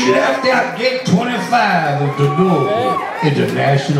She left out gate 25 of the Louisville International